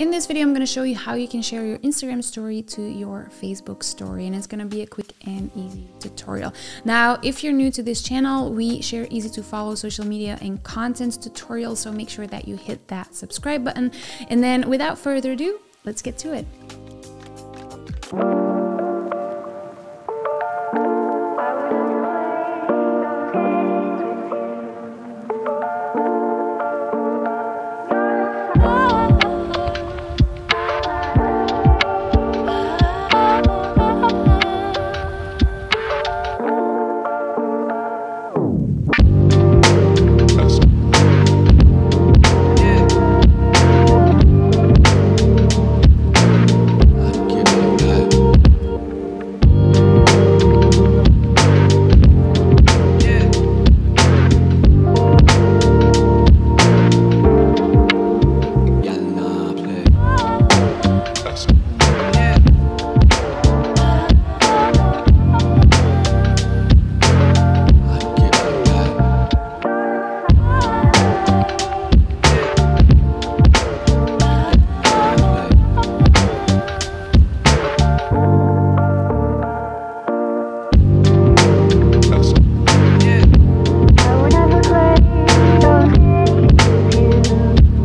In this video, I'm going to show you how you can share your Instagram story to your Facebook story, and it's going to be a quick and easy tutorial. Now, if you're new to this channel, we share easy to follow social media and content tutorials, so make sure that you hit that subscribe button. And then without further ado, let's get to it.